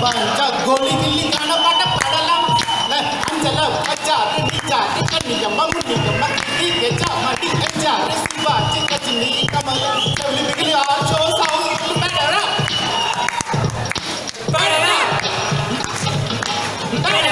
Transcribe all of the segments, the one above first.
bangja goli gilli kana pata padalam le anjala kaja re dija tika niyamma muniyamma ti keja mati keja re siva tika chini kamala chevli bigli archo sau padara padara padara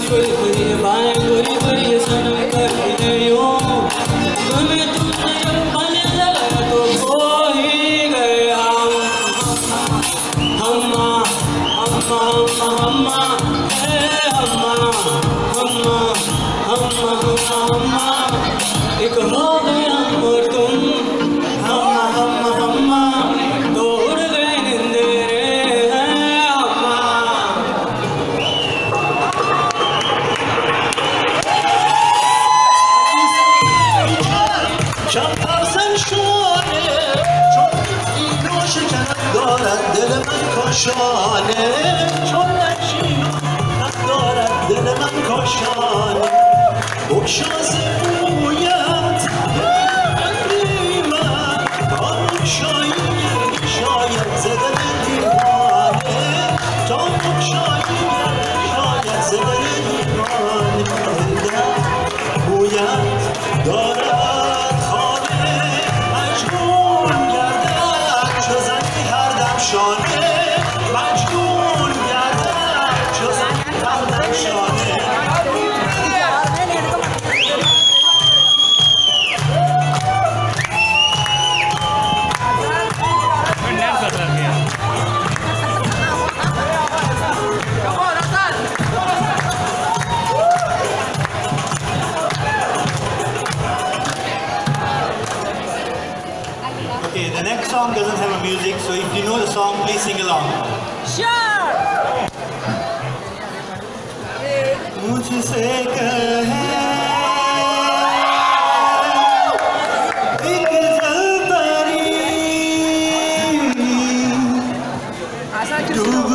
করি করি বায় করি করি کاشانه چون نشین ندارد دل من کاشانه بکشازه Okay, the next song doesn't have a music, so if you know the song, please sing along. Sure! मुझसे कहे डूब